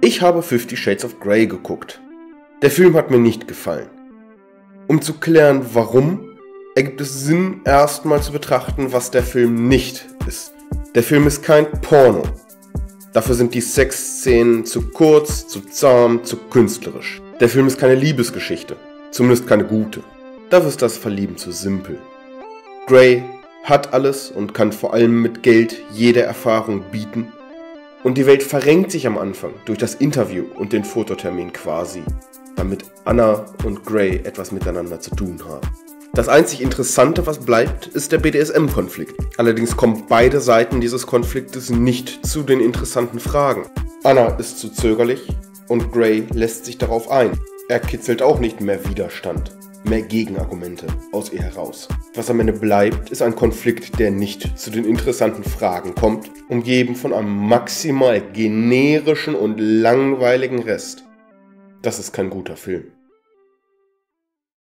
Ich habe Fifty Shades of Grey geguckt. Der Film hat mir nicht gefallen. Um zu klären, warum, ergibt es Sinn, erstmal zu betrachten, was der Film nicht ist. Der Film ist kein Porno. Dafür sind die Sexszenen zu kurz, zu zahm, zu künstlerisch. Der Film ist keine Liebesgeschichte. Zumindest keine gute. Dafür ist das Verlieben zu simpel. Grey hat alles und kann vor allem mit Geld jede Erfahrung bieten. Und die Welt verrenkt sich am Anfang durch das Interview und den Fototermin quasi, damit Anna und Grey etwas miteinander zu tun haben. Das einzig Interessante, was bleibt, ist der BDSM-Konflikt. Allerdings kommen beide Seiten dieses Konfliktes nicht zu den interessanten Fragen. Anna ist zu zögerlich und Gray lässt sich darauf ein. Er kitzelt auch nicht mehr Widerstand, mehr Gegenargumente aus ihr heraus. Was am Ende bleibt, ist ein Konflikt, der nicht zu den interessanten Fragen kommt, umgeben von einem maximal generischen und langweiligen Rest. Das ist kein guter Film.